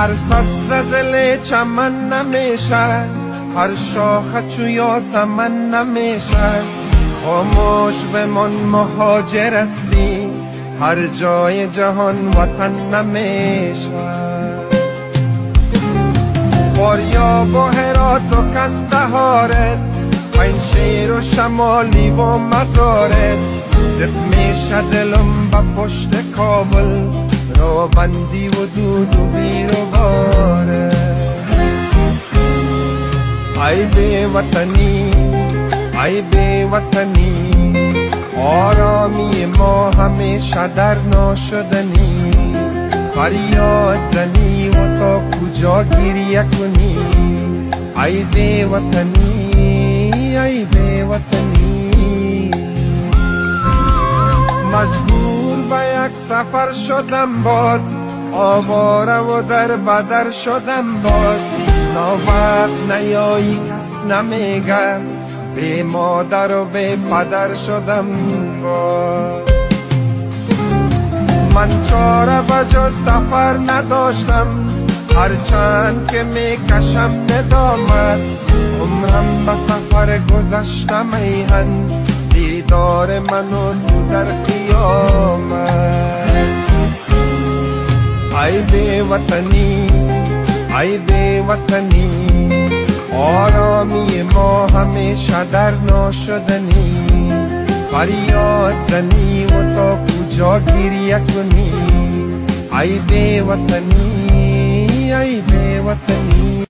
هر سبز دل چمن نمیشه. هر شاخه چو یاسمن نمیشه. خاموش من مهاجر هستی هر جای جهان وطن نمیشه. فاریاب و هرات و کندهارت پنشیر و شمالی و مزارت دت میشه دلم با پشت کابل. رو بندی و دود و بیر ای بی وطنی ای بی وطنی آرامی ما همیشه در ناشدنی فریاد زنی و تا کجا گریه کنی ای وطنی ای بی وطنی مجبور به یک سفر شدم باز آواره و در بدر شدم باز نوبت نیایی کس نمیگم. به مادر و به پدر شدم باز من چاره بجا سفر نداشتم. هرچند که می‌کشم ندامت. عمرم به سفر گذشتم ایهن. دیدار منو تو در قیامت. ای بی وطنی ای بی وطنی آرامی ما همیشه در ناشدنی فریاد زنی و تا کجا گریه کنی ای بی وطنی ای بی وطنی